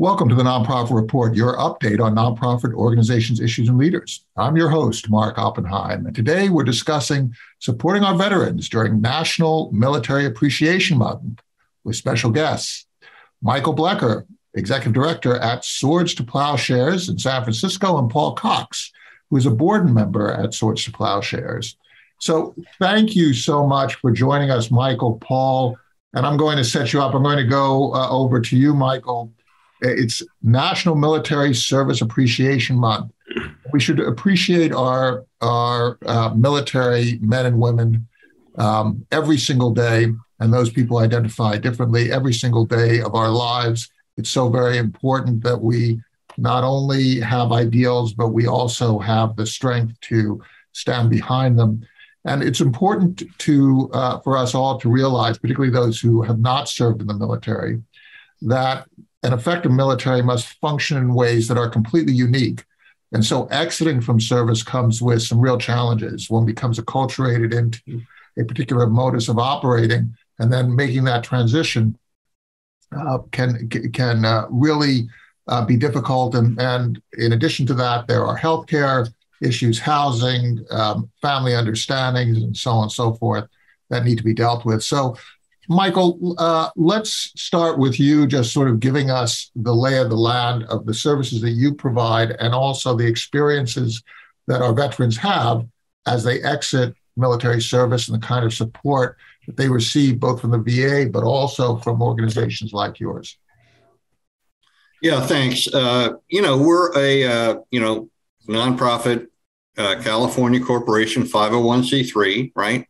Welcome to the Nonprofit Report, your update on nonprofit organizations, issues, and leaders. I'm your host, Mark Oppenheim, and today we're discussing supporting our veterans during National Military Appreciation Month with special guests. Michael Blecker, Executive Director at Swords to Plowshares in San Francisco, and Paul Cox, who is a board member at Swords to Plowshares. So, thank you so much for joining us, Michael, Paul. And I'm going to set you up. I'm going to go uh, over to you, Michael it's National Military Service Appreciation Month. We should appreciate our our uh, military men and women um, every single day, and those people identify differently every single day of our lives. It's so very important that we not only have ideals, but we also have the strength to stand behind them. And it's important to uh, for us all to realize, particularly those who have not served in the military, that an effective military must function in ways that are completely unique. And so exiting from service comes with some real challenges. One becomes acculturated into a particular modus of operating, and then making that transition uh, can can uh, really uh, be difficult. And, and in addition to that, there are healthcare issues, housing, um, family understandings, and so on and so forth that need to be dealt with. So Michael, uh, let's start with you just sort of giving us the lay of the land of the services that you provide and also the experiences that our veterans have as they exit military service and the kind of support that they receive both from the VA but also from organizations like yours. Yeah, thanks. Uh, you know, we're a uh, you know nonprofit uh, California corporation, 501c3, right?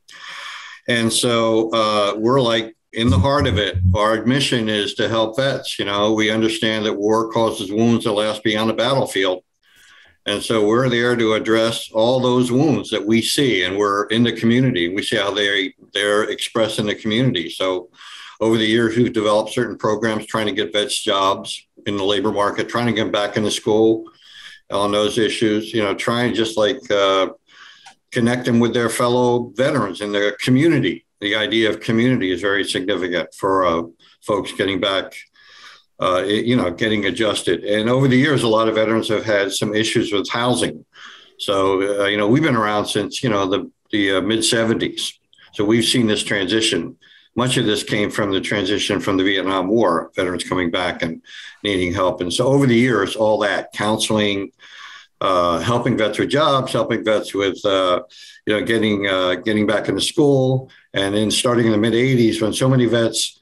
And so uh, we're like in the heart of it. Our mission is to help vets. You know, we understand that war causes wounds that last beyond the battlefield. And so we're there to address all those wounds that we see, and we're in the community. We see how they they're expressed in the community. So over the years, we've developed certain programs trying to get vets jobs in the labor market, trying to get them back into school on those issues. You know, trying just like uh, connect them with their fellow veterans in their community. The idea of community is very significant for uh, folks getting back, uh, you know, getting adjusted. And over the years, a lot of veterans have had some issues with housing. So, uh, you know, we've been around since, you know, the, the uh, mid 70s. So we've seen this transition. Much of this came from the transition from the Vietnam War, veterans coming back and needing help. And so over the years, all that counseling, uh, helping vets with jobs, helping vets with uh, you know getting uh, getting back into school, and then starting in the mid '80s when so many vets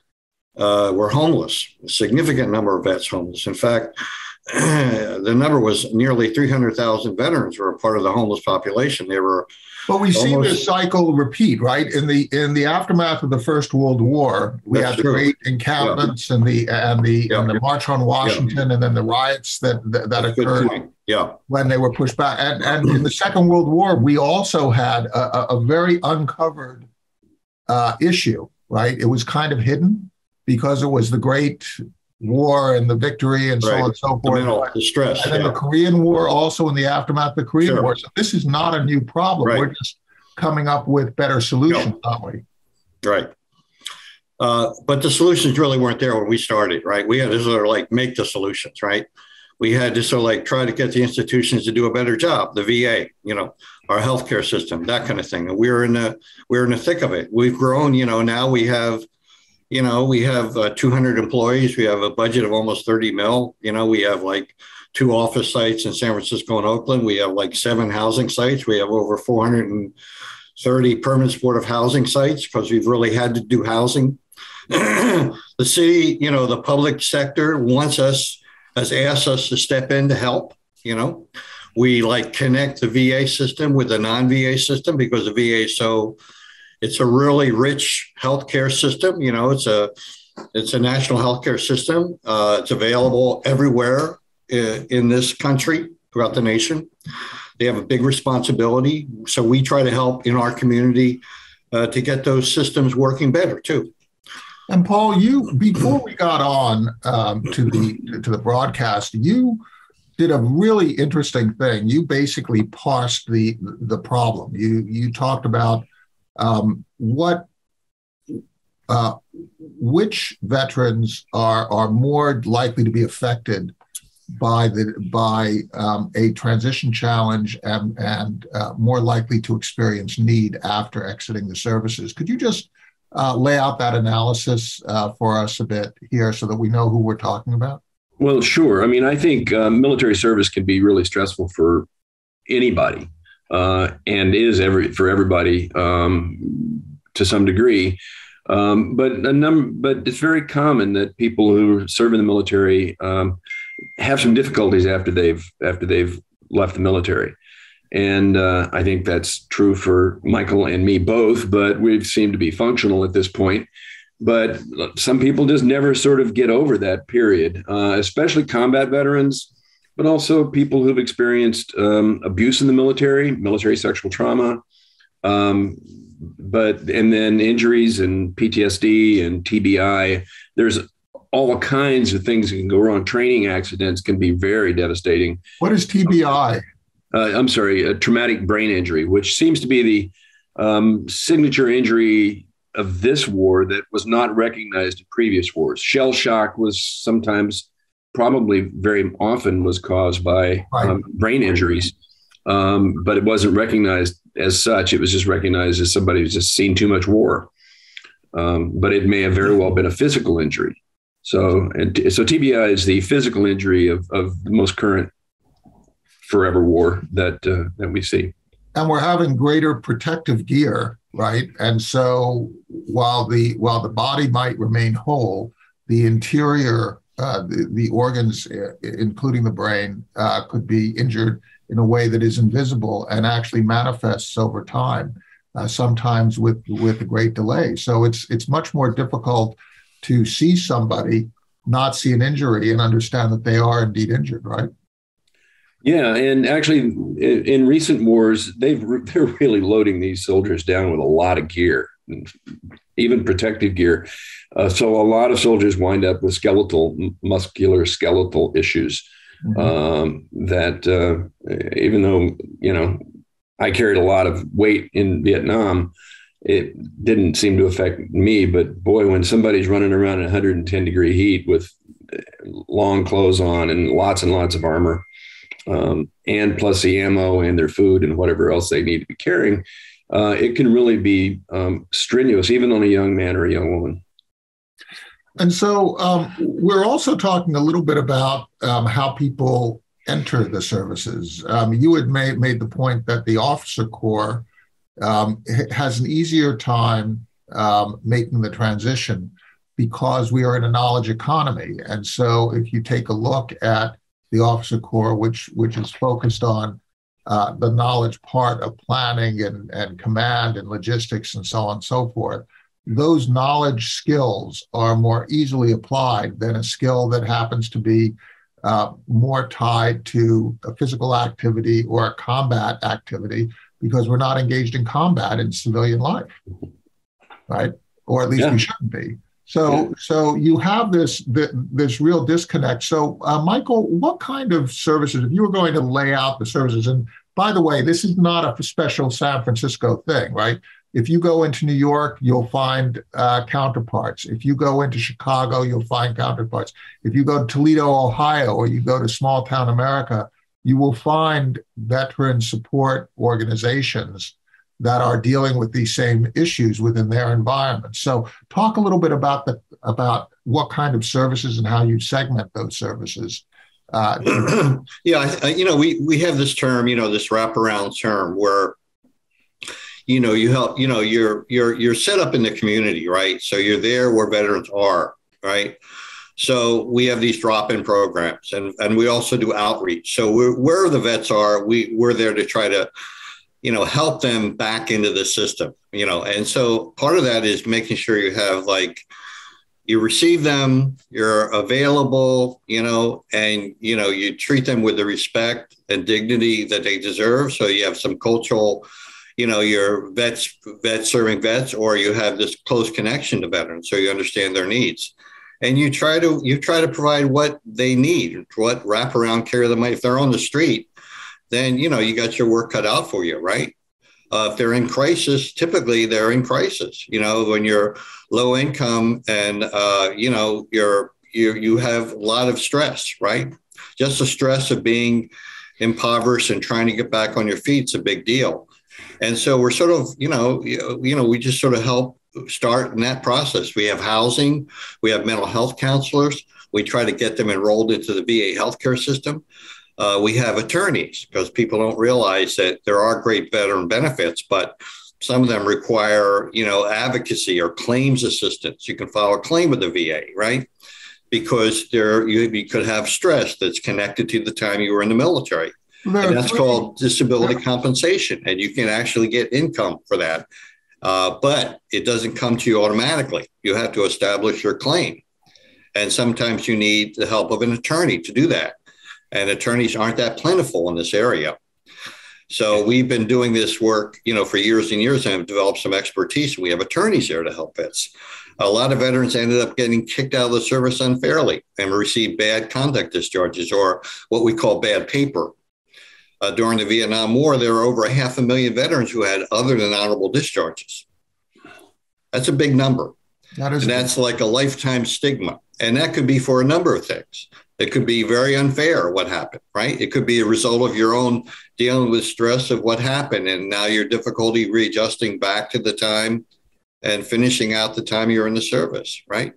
uh, were homeless, a significant number of vets homeless. In fact, the number was nearly 300,000 veterans were a part of the homeless population. They were but we see this cycle repeat, right? In the in the aftermath of the First World War, we had the true. great encampments yeah. and the and the yeah. and the March on Washington, yeah. and then the riots that that, that occurred. Yeah, when they were pushed back, and and in the Second World War, we also had a, a very uncovered uh, issue, right? It was kind of hidden because it was the great war and the victory and right. so on and so forth. The, mental, the stress. And then yeah. the Korean War also in the aftermath of the Korean sure. War. So this is not a new problem. Right. We're just coming up with better solutions, no. aren't we? Right. Uh, but the solutions really weren't there when we started, right? We had to sort of like make the solutions, right? We had to sort of like try to get the institutions to do a better job, the VA, you know, our healthcare system, that kind of thing. And we we're in the we we're in the thick of it. We've grown, you know. Now we have you know, we have uh, 200 employees. We have a budget of almost 30 mil. You know, we have like two office sites in San Francisco and Oakland. We have like seven housing sites. We have over 430 permanent supportive housing sites because we've really had to do housing. the city, you know, the public sector wants us, has asked us to step in to help. You know, we like connect the VA system with the non VA system because the VA is so it's a really rich healthcare system. You know, it's a it's a national healthcare system. Uh, it's available everywhere in, in this country, throughout the nation. They have a big responsibility, so we try to help in our community uh, to get those systems working better too. And Paul, you before we got on um, to the to the broadcast, you did a really interesting thing. You basically parsed the the problem. You you talked about um, what uh, which veterans are are more likely to be affected by the by um, a transition challenge and and uh, more likely to experience need after exiting the services? Could you just uh, lay out that analysis uh, for us a bit here so that we know who we're talking about? Well, sure. I mean, I think uh, military service can be really stressful for anybody, uh, and is every for everybody um, to some degree. Um, but a number, but it's very common that people who serve in the military um, have some difficulties after they've after they've left the military. And uh, I think that's true for Michael and me both, but we seem to be functional at this point. But some people just never sort of get over that period, uh, especially combat veterans, but also people who've experienced um, abuse in the military, military sexual trauma, um, but and then injuries and PTSD and TBI. There's all kinds of things that can go wrong. Training accidents can be very devastating. What is TBI? Uh, I'm sorry, a traumatic brain injury, which seems to be the um, signature injury of this war that was not recognized in previous wars. Shell shock was sometimes, probably very often, was caused by um, brain injuries, um, but it wasn't recognized as such. It was just recognized as somebody who's just seen too much war. Um, but it may have very well been a physical injury. So, and, so TBI is the physical injury of, of the most current forever war that uh, that we see. And we're having greater protective gear, right? And so while the while the body might remain whole, the interior, uh, the, the organs, uh, including the brain, uh, could be injured in a way that is invisible and actually manifests over time, uh, sometimes with with a great delay. So it's it's much more difficult to see somebody not see an injury and understand that they are indeed injured, right? Yeah, and actually, in, in recent wars, they've they're really loading these soldiers down with a lot of gear, even protective gear. Uh, so a lot of soldiers wind up with skeletal, muscular skeletal issues. Mm-hmm. Um, that uh, even though you know I carried a lot of weight in Vietnam, it didn't seem to affect me. But boy, when somebody's running around in 110 degree heat with long clothes on and lots and lots of armor, um, and plus the ammo and their food and whatever else they need to be carrying, uh, it can really be um, strenuous, even on a young man or a young woman. And so um, we're also talking a little bit about um, how people enter the services. Um, you had made, made the point that the officer corps um, has an easier time making the transition because we are in a knowledge economy. And so if you take a look at the officer corps, which which is focused on uh, the knowledge part of planning and, and command and logistics and so on and so forth. Those knowledge skills are more easily applied than a skill that happens to be uh, more tied to a physical activity or a combat activity because we're not engaged in combat in civilian life, right? Or at least yeah. we shouldn't be. So, so you have this this real disconnect. So, uh, Michael, what kind of services, if you were going to lay out the services, and by the way, this is not a special San Francisco thing, right? If you go into New York, you'll find uh, counterparts. If you go into Chicago, you'll find counterparts. If you go to Toledo, Ohio, or you go to small town America, you will find veteran support organizations that are dealing with these same issues within their environment. So, talk a little bit about the about what kind of services and how you segment those services. Uh, yeah, you know, we we have this term, you know, this wraparound term where you know you help you know you're you're you're set up in the community right so you're there where veterans are right so we have these drop-in programs and and we also do outreach so where the vets are we we're there to try to you know help them back into the system you know? And so part of that is making sure you have like you receive them you're available you know and you know you treat them with the respect and dignity that they deserve. So you have some cultural you know your vets vets serving vets or you have this close connection to veterans so you understand their needs. And you try to you try to provide what they need what wraparound care they might if they're on the street then you know you got your work cut out for you, right? Uh, if they're in crisis, typically they're in crisis. You know, when you're low income and uh, you know you're you you have a lot of stress, right? Just the stress of being impoverished and trying to get back on your feet is a big deal. And so we're sort of, you know, you know, we just sort of help start in that process. We have housing, we have mental health counselors. We try to get them enrolled into the VA healthcare system. Uh, we have attorneys because people don't realize that there are great veteran benefits, but some of them require, you know, advocacy or claims assistance. You can file a claim with the VA, right? Because there you, you could have stress that's connected to the time you were in the military. and that's called disability compensation, and you can actually get income for that. Uh, but it doesn't come to you automatically. You have to establish your claim. And sometimes you need the help of an attorney to do that. And attorneys aren't that plentiful in this area. So we've been doing this work, you know, for years and years and have developed some expertise. We have attorneys there to help us. A lot of veterans ended up getting kicked out of the service unfairly and received bad conduct discharges or what we call bad paper. Uh, during the Vietnam War, there were over a half a million veterans who had other than honorable discharges. That's a big number. That is and that's like a lifetime stigma. And that could be for a number of things. It could be very unfair what happened, right? It could be a result of your own dealing with stress of what happened and now your difficulty readjusting back to the time and finishing out the time you're in the service, right?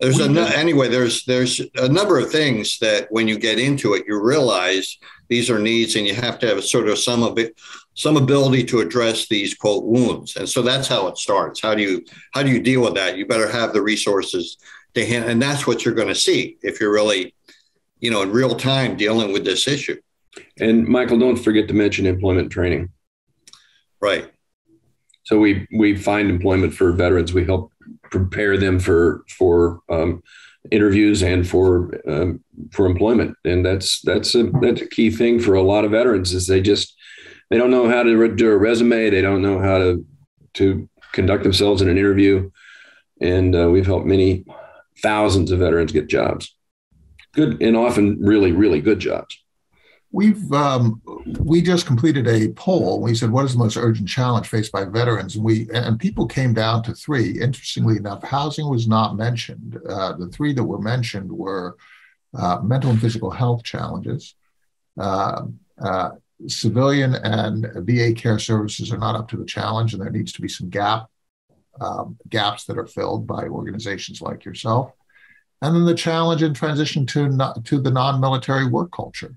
There's a anyway. There's there's a number of things that when you get into it, you realize these are needs, and you have to have a sort of some of it, some ability to address these quote wounds. And so that's how it starts. How do you how do you deal with that? You better have the resources to handle, and that's what you're going to see if you're really, you know, in real time dealing with this issue. And Michael, don't forget to mention employment training. Right. So we we find employment for veterans. We help prepare them for for um, interviews and for um, for employment, and that's that's a that's a key thing for a lot of veterans is they just they don't know how to do a resume. They don't know how to to conduct themselves in an interview, and uh, we've helped many thousands of veterans get jobs, good and often really really good jobs. We've um, we just completed a poll. We said, "What is the most urgent challenge faced by veterans?" And we and people came down to three. Interestingly enough, housing was not mentioned. Uh, the three that were mentioned were uh, mental and physical health challenges. Uh, uh civilian and VA care services are not up to the challenge, and there needs to be some gap um, gaps that are filled by organizations like yourself. And then the challenge in transition to to the non-military work culture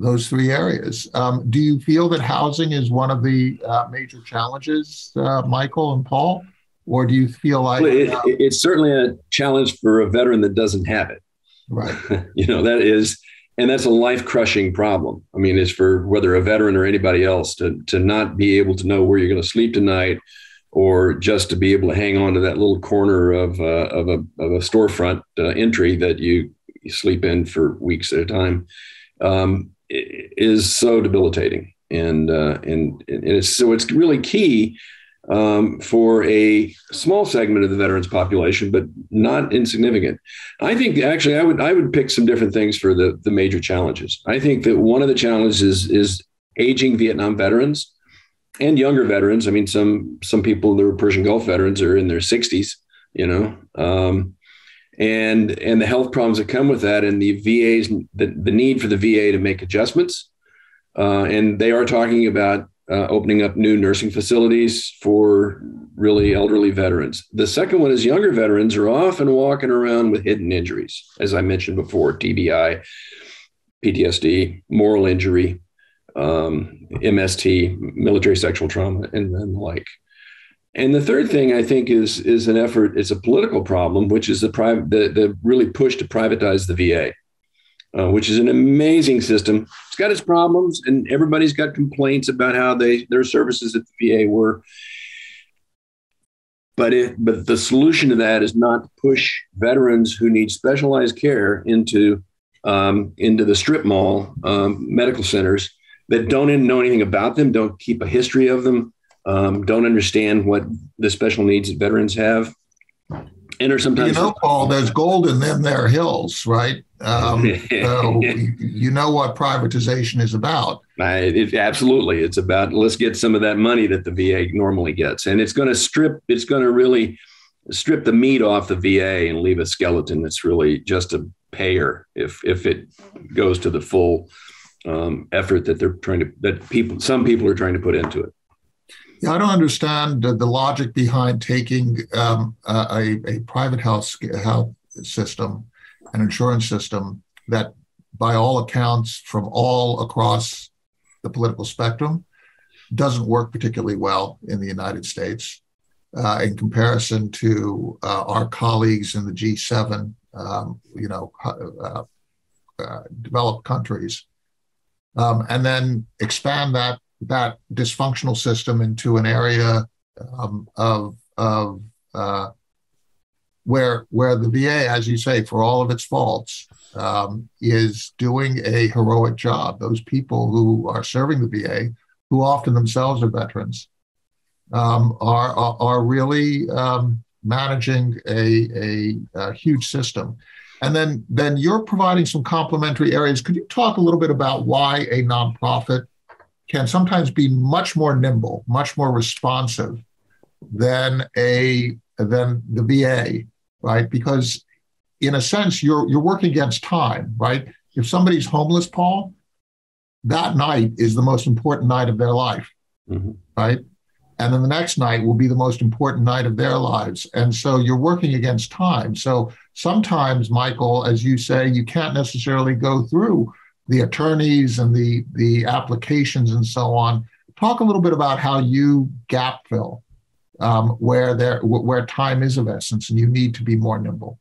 those three areas. Um, do you feel that housing is one of the uh, major challenges, uh, Michael and Paul? Or do you feel like well, it, it's certainly a challenge for a veteran that doesn't have it? Right. you know, that is, and that's a life crushing problem. I mean, it's for whether a veteran or anybody else to, to not be able to know where you're going to sleep tonight or just to be able to hang on to that little corner of, uh, of, a, of a storefront uh, entry that you, you sleep in for weeks at a time. Um, is so debilitating, and uh, and, and it's so it's really key um, for a small segment of the veterans population, but not insignificant. I think actually I would I would pick some different things for the the major challenges. I think that one of the challenges is, is aging Vietnam veterans and younger veterans. I mean, some some people that are Persian Gulf veterans are in their 60s, you know. Um, and and the health problems that come with that, and the VA's the, the need for the VA to make adjustments. Uh, and they are talking about uh, opening up new nursing facilities for really elderly veterans. The second one is younger veterans are often walking around with hidden injuries, as I mentioned before, TBI, PTSD, moral injury, um, MST, military sexual trauma, and, and the like. And the third thing I think is is an effort. It's a political problem, which is the private the, really push to privatize the VA, uh, which is an amazing system. It's got its problems, and everybody's got complaints about how they their services at the VA were. But it but the solution to that is not to push veterans who need specialized care into um, into the strip mall um, medical centers that don't know anything about them, don't keep a history of them um, don't understand what the special needs that veterans have. and are sometimes you know, Paul. There's gold in them there hills, right? Um, so you know what privatization is about. it, absolutely, it's about let's get some of that money that the VA normally gets, and it's going to strip. It's going to really strip the meat off the VA and leave a skeleton that's really just a payer if if it goes to the full um, effort that they're trying to that people some people are trying to put into it. Yeah, I don't understand the, logic behind taking um, a, a private health health system, an insurance system that, by all accounts, from all across the political spectrum, doesn't work particularly well in the United States uh, in comparison to uh, our colleagues in the G7, um, you know, uh, uh, developed countries, um, and then expand that that dysfunctional system into an area um, of of uh, where where the VA, as you say, for all of its faults, um, is doing a heroic job. Those people who are serving the VA, who often themselves are veterans, um, are, are, are really um, managing a, a, a, huge system. And then, then you're providing some complementary areas. Could you talk a little bit about why a nonprofit can sometimes be much more nimble, much more responsive than a than the VA, right? Because in a sense, you're you're working against time, right? If somebody's homeless, Paul, that night is the most important night of their life, mm-hmm. right? And then the next night will be the most important night of their lives. And so you're working against time. So sometimes, Michael, as you say, you can't necessarily go through the attorneys and the the applications and so on. Talk a little bit about how you gap fill um, where there where time is of essence and you need to be more nimble.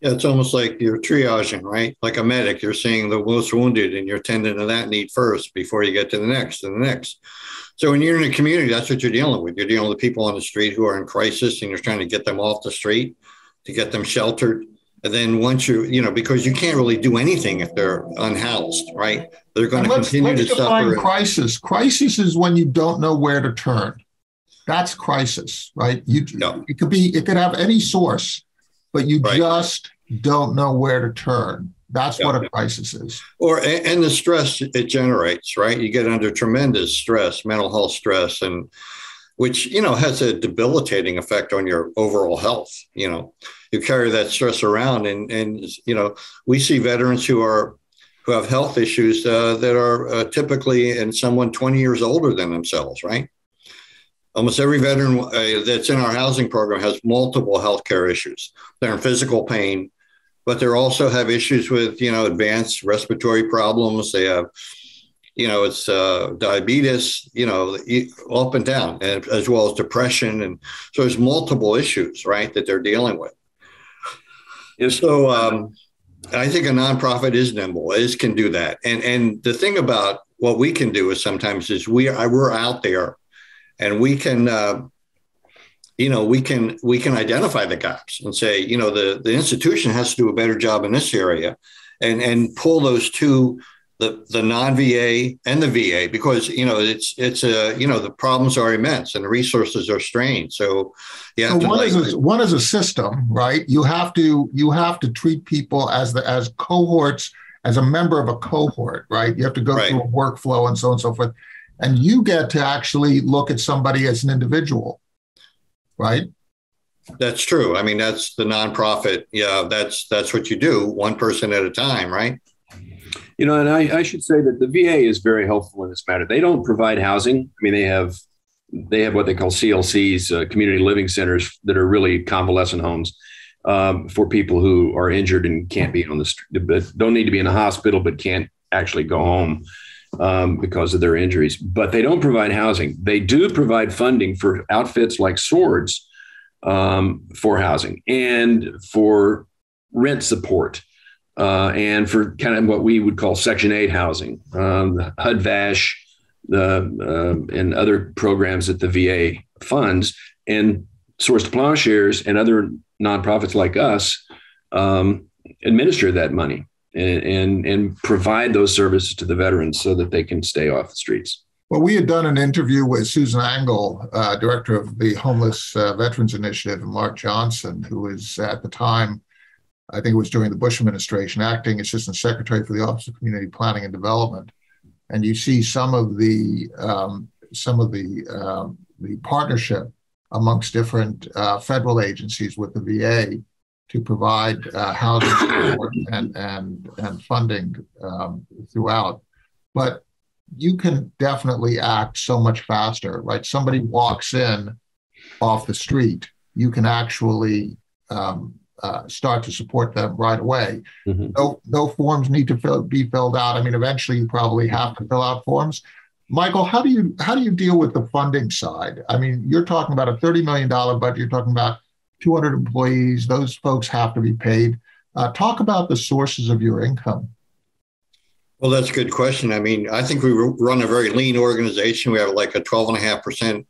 Yeah, it's almost like you're triaging, right? Like a medic, you're seeing the most wounded and you're tending to that need first before you get to the next and the next. So when you're in a community, that's what you're dealing with. You're dealing with people on the street who are in crisis and you're trying to get them off the street to get them sheltered and then once you, you know, because you can't really do anything if they're unhoused, right? They're going to continue to suffer. Crisis. Crisis is when you don't know where to turn. That's crisis, right? You no. it could be it could have any source, but you right. just don't know where to turn. That's yeah. what a crisis is. Or and the stress it generates, right? You get under tremendous stress, mental health stress, and which you know has a debilitating effect on your overall health. You know, you carry that stress around, and and you know we see veterans who are who have health issues uh, that are uh, typically in someone 20 years older than themselves, right? Almost every veteran uh, that's in our housing program has multiple health care issues. They're in physical pain, but they also have issues with, you know, advanced respiratory problems. They have you know, it's uh, diabetes, you know, up and down, and as well as depression, and so there's multiple issues, right, that they're dealing with. And so, um, I think a nonprofit is nimble, is can do that, and and the thing about what we can do is sometimes is we are we're out there, and we can. Uh, you know we can we can identify the gaps and say you know the the institution has to do a better job in this area and and pull those two the the non VA and the VA because you know it's it's a you know the problems are immense and the resources are strained. So yeah, so one like, is a, one is a system, right? You have to you have to treat people as the as cohorts as a member of a cohort, right? You have to go right. through a workflow and so on and so forth, and you get to actually look at somebody as an individual, right? That's true. I mean, that's the nonprofit. Yeah, that's that's what you do, one person at a time, right? You know, and I, I should say that the VA is very helpful in this matter. They don't provide housing. I mean, they have they have what they call CLCs, uh, community living centers, that are really convalescent homes um, for people who are injured and can't be on the street, but don't need to be in a hospital, but can't actually go home um, because of their injuries. But they don't provide housing. They do provide funding for outfits like Swords um, for housing and for rent support uh, and for kind of what we would call Section 8 housing, um, HUD VASH, uh, and other programs that the VA funds, and Swords to Plowshares and other nonprofits like us um, administer that money and, and, and provide those services to the veterans so that they can stay off the streets. Well, we had done an interview with Susan Angell, uh, director of the Homeless uh, Veterans Initiative, and Mark Johnston, who was at the time, I think it was during the Bush administration, acting assistant secretary for the Office of Community Planning and Development. And you see some of the um, some of the um, the partnership amongst different uh, federal agencies with the VA to provide uh, housing support and and and funding um, throughout. But you can definitely act so much faster, right? Somebody walks in off the street, you can actually um, uh, start to support them right away. Mm-hmm. No, no forms need to fill, be filled out. I mean, eventually you probably have to fill out forms. Michael, how do you how do you deal with the funding side? I mean, you're talking about a thirty million dollar budget. You're talking about 200 employees. Those folks have to be paid. Uh, talk about the sources of your income. Well, that's a good question. I mean, I think we run a very lean organization. We have like a 12.5%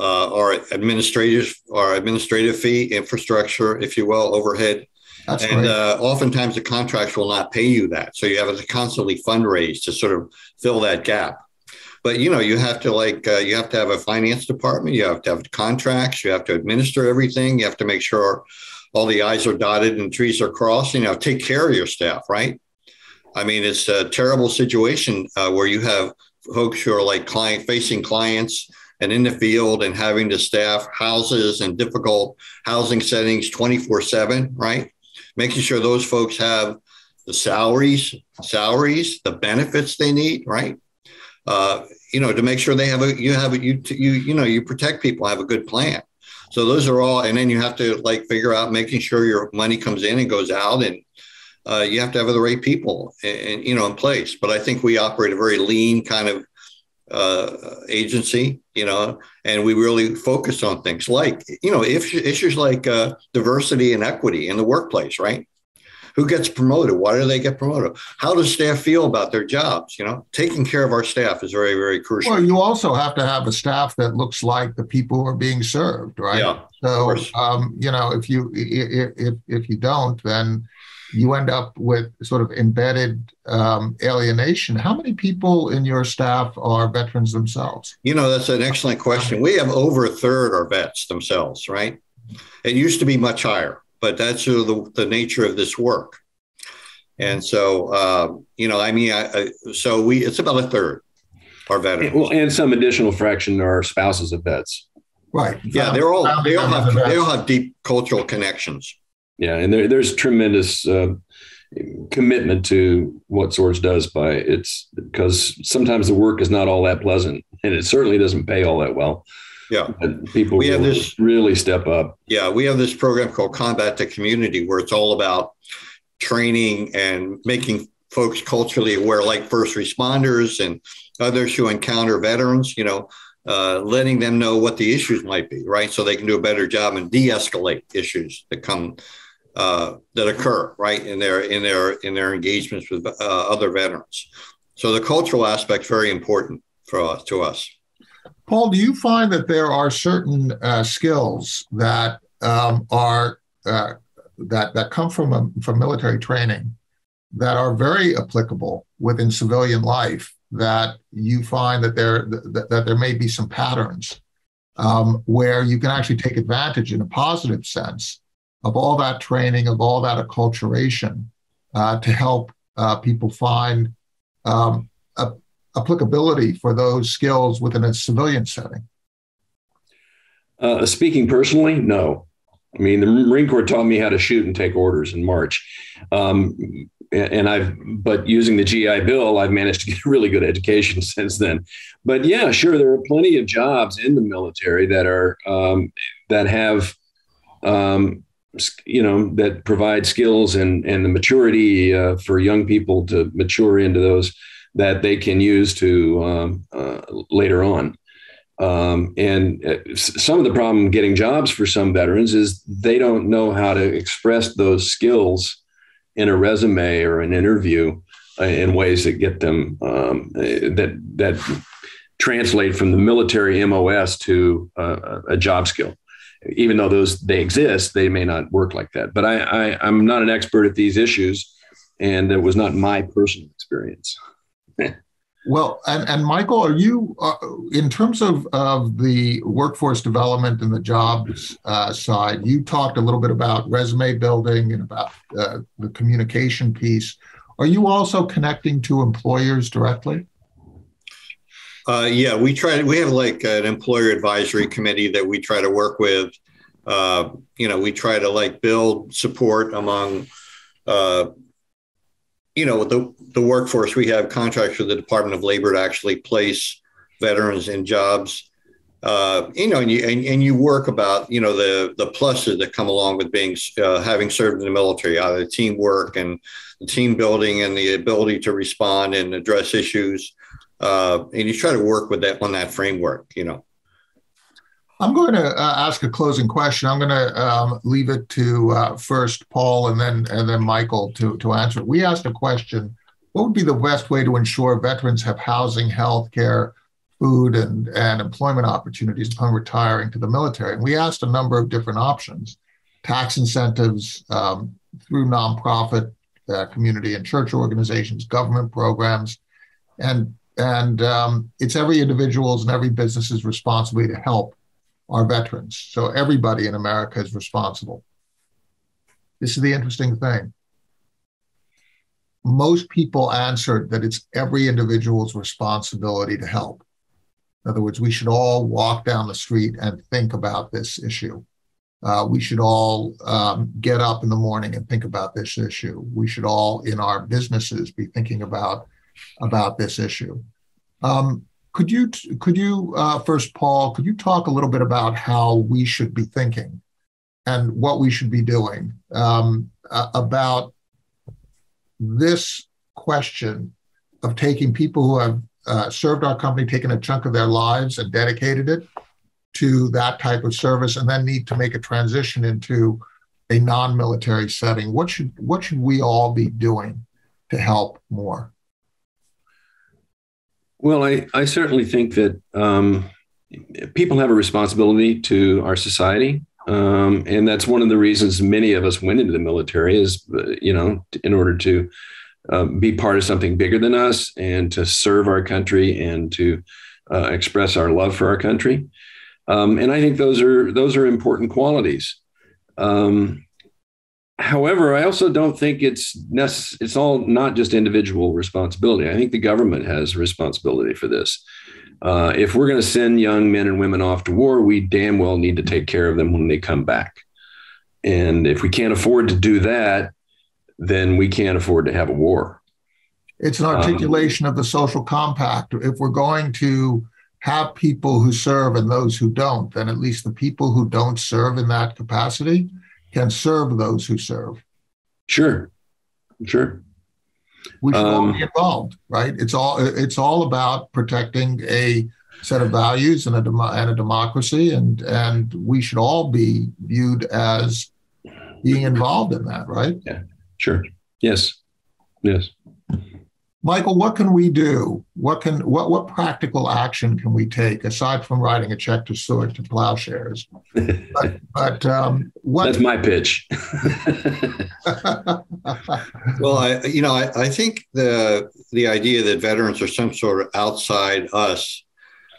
uh, our administrative our administrative fee, infrastructure, if you will, overhead. That's and uh, oftentimes the contracts will not pay you that. So you have to constantly fundraise to sort of fill that gap. But you know, you have to like uh, you have to have a finance department, you have to have contracts, you have to administer everything, you have to make sure all the I's are dotted and T's are crossed. You know, take care of your staff, right? I mean, it's a terrible situation uh, where you have folks who are like client facing clients and in the field and having to staff houses and difficult housing settings 24 7, right? Making sure those folks have the salaries, salaries, the benefits they need, right? Uh, you know, to make sure they have a, you have a, you, you, you know, you protect people, have a good plan. So those are all, and then you have to like figure out making sure your money comes in and goes out and uh, you have to have the right people and, you know in place. But I think we operate a very lean kind of uh, agency, you know, and we really focus on things like you know if, issues like uh, diversity and equity in the workplace, right? Who gets promoted? Why do they get promoted? How does staff feel about their jobs? You know, taking care of our staff is very, very crucial. Well, you also have to have a staff that looks like the people who are being served, right? Yeah. So, um, you know, if you if if you don't, then you end up with sort of embedded um, alienation. How many people in your staff are veterans themselves? You know, that's an excellent question. We have over a third are vets themselves, right? It used to be much higher, but that's the, the nature of this work. And so, uh, you know, I mean, I, I, so we it's about a third are veterans. Well, and some additional fraction are spouses of vets. Right. Yeah, they're all they all have they all have deep cultural connections. Yeah, and there, there's tremendous uh, commitment to what Swords does by it's because sometimes the work is not all that pleasant, and it certainly doesn't pay all that well. Yeah, but people we have this really step up. Yeah, we have this program called Combat to Community, where it's all about training and making folks culturally aware, like first responders and others who encounter veterans. You know, uh, letting them know what the issues might be, right? So they can do a better job and de-escalate issues that come uh, that occur right in their in their in their engagements with uh, other veterans. So the cultural aspect very important for us to us. Paul, do you find that there are certain uh, skills that um, are uh, that that come from a, from military training that are very applicable within civilian life? That you find that there that, that there may be some patterns um, where you can actually take advantage in a positive sense of all that training, of all that acculturation uh, to help uh, people find um, a, applicability for those skills within a civilian setting? Uh, speaking personally, no. I mean, the Marine Corps taught me how to shoot and take orders in March. Um, and I've, but using the GI Bill, I've managed to get a really good education since then. But yeah, sure, there are plenty of jobs in the military that are, um, that have um, you know that provide skills and and the maturity uh, for young people to mature into those that they can use to um, uh, later on. Um, and uh, some of the problem getting jobs for some veterans is they don't know how to express those skills in a resume or an interview uh, in ways that get them um, that that translate from the military MOS to uh, a job skill even though those they exist, they may not work like that. But I, I I'm not an expert at these issues, and it was not my personal experience. Well, and, and Michael, are you, uh, in terms of, of the workforce development and the jobs uh, side, you talked a little bit about resume building and about uh, the communication piece. Are you also connecting to employers directly? Uh, yeah, we try. We have like an employer advisory committee that we try to work with. Uh, you know, we try to like build support among uh, you know, the, the workforce, we have contracts with the Department of Labor to actually place veterans in jobs. Uh, you know, and you and, and, you work about you know the the pluses that come along with being uh, having served in the military, either teamwork and the team building and the ability to respond and address issues. Uh, and you try to work with that on that framework. You know. I'm going to uh, ask a closing question. I'm going to um, leave it to uh, first Paul and then and then Michael to to answer it. We asked a question: What would be the best way to ensure veterans have housing, health care, food, and and employment opportunities upon retiring to the military? And we asked a number of different options: tax incentives um, through nonprofit, uh, community and church organizations, government programs, and and um, it's every individual's and every business's responsibility to help our veterans. So everybody in America is responsible. This is the interesting thing. Most people answered that it's every individual's responsibility to help. In other words, we should all walk down the street and think about this issue. Uh, we should all um, get up in the morning and think about this issue. We should all, in our businesses, be thinking about about this issue. Um, could you could you uh, first, Paul? Could you talk a little bit about how we should be thinking and what we should be doing um, uh, about this question of taking people who have uh, served our company, taken a chunk of their lives and dedicated it to that type of service, and then need to make a transition into a non-military setting. What should what should we all be doing to help more? Well, I, I certainly think that um, people have a responsibility to our society. Um, and that's one of the reasons many of us went into the military is, you know, in order to uh, be part of something bigger than us and to serve our country and to uh, express our love for our country. Um, and I think those are those are important qualities. Um, However, I also don't think it's necess- it's all not just individual responsibility. I think the government has responsibility for this. Uh, if we're going to send young men and women off to war, we damn well need to take care of them when they come back. And if we can't afford to do that, then we can't afford to have a war. It's an articulation um, of the social compact. If we're going to have people who serve and those who don't, then at least the people who don't serve in that capacity can serve those who serve. Sure, sure. We should um, all be involved, right? It's all it's all about protecting a set of values and a and a democracy, and and we should all be viewed as being involved in that, right? Yeah, sure. Yes, yes. Michael, what can we do? What can what what practical action can we take aside from writing a check to Swords to Plowshares? but, but um, what? That's my pitch. well, I you know I, I think the the idea that veterans are some sort of outside us.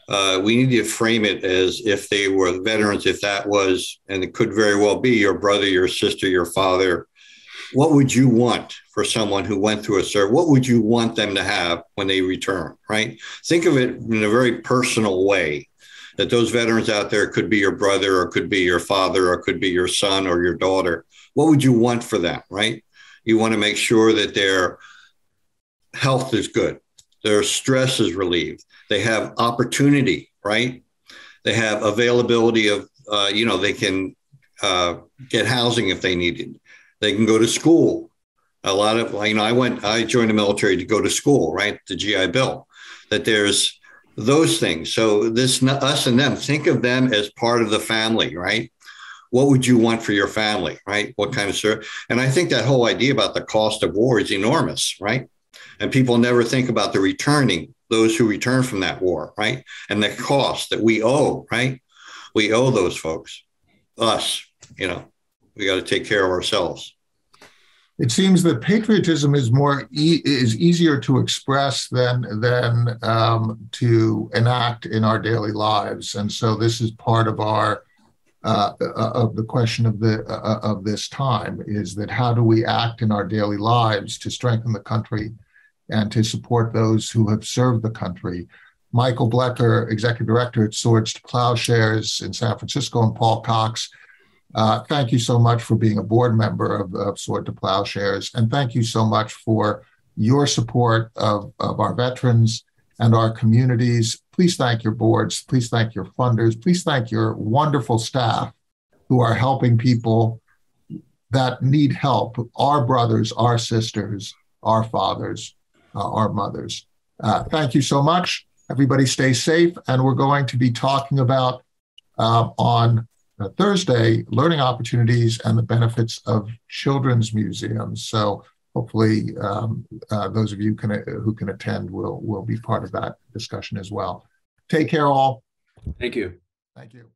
Uh, we need to frame it as if they were veterans, if that was, and it could very well be your brother, your sister, your father, what would you want for someone who went through a service? What would you want them to have when they return, right? Think of it in a very personal way that those veterans out there could be your brother or could be your father or could be your son or your daughter. What would you want for them, right? You want to make sure that their health is good, their stress is relieved, they have opportunity, right? They have availability of, uh, you know, they can uh, get housing if they need it. They can go to school. A lot of, you know, I went, I joined the military to go to school, right? The GI Bill. That there's those things. So this, us and them, think of them as part of the family, right? What would you want for your family, right? What kind of service? And I think that whole idea about the cost of war is enormous, right? And people never think about the returning, those who return from that war, right? And the cost that we owe, right? We owe those folks, us, you know, we got to take care of ourselves. It seems that patriotism is more e- is easier to express than than um, to enact in our daily lives, and so this is part of our uh, uh of the question of the uh, of this time is that how do we act in our daily lives to strengthen the country and to support those who have served the country. Michael Blecker, executive director at Swords to Plowshares in San Francisco, and Paul Cox uh, thank you so much for being a board member of, of Sword to Plowshares. And thank you so much for your support of, of our veterans and our communities. Please thank your boards. Please thank your funders. Please thank your wonderful staff who are helping people that need help our brothers, our sisters, our fathers, uh, our mothers. Uh, thank you so much. Everybody stay safe. And we're going to be talking about uh, on Thursday, learning opportunities and the benefits of children's museums. So hopefully, um, uh, those of you can, uh, who can attend will will be part of that discussion as well. Take care, all. Thank you. Thank you.